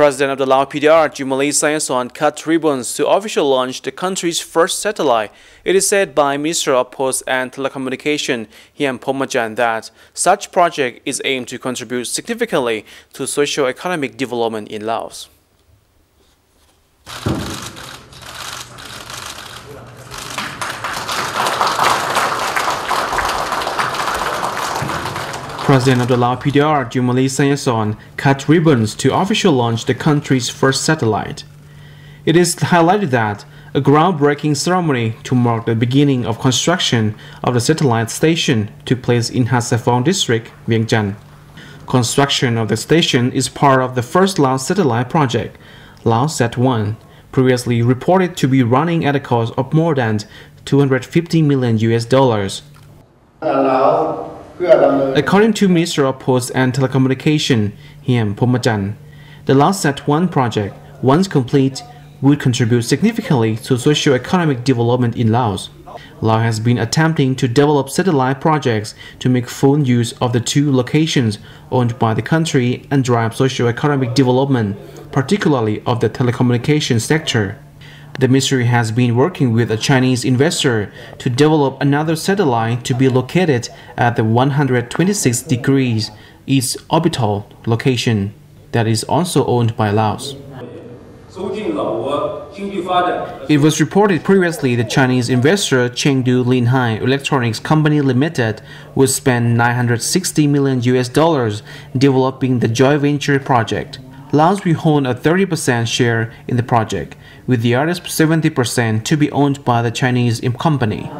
President of the Lao PDR, Choumaly Sayasone, cut ribbons to officially launch the country's first satellite. It is said by Minister of Posts and Telecommunication, Hiem Phommachanh, that such project is aimed to contribute significantly to socio-economic development in Laos. President of the Lao PDR, Choumaly Sayasone, cut ribbons to officially launch the country's first satellite. It is highlighted that a groundbreaking ceremony to mark the beginning of construction of the satellite station took place in Hadxaifong district, Vientiane. Construction of the station is part of the first Lao satellite project, Laosat-1, previously reported to be running at a cost of more than 250 million US dollars. According to Minister of Posts and Telecommunication, Hiem Phommachanh, the Laosat 1 project, once complete, would contribute significantly to socio-economic development in Laos. Laos has been attempting to develop satellite projects to make full use of the two locations owned by the country and drive socio-economic development, particularly of the telecommunications sector. The ministry has been working with a Chinese investor to develop another satellite to be located at the 126 degrees east orbital location that is also owned by Laos. It was reported previously the Chinese investor Chengdu Linhai Electronics Company Limited would spend 960 million US dollars developing the joint venture project. Laos will hold a 30% share in the project, with the other 70% to be owned by the Chinese company.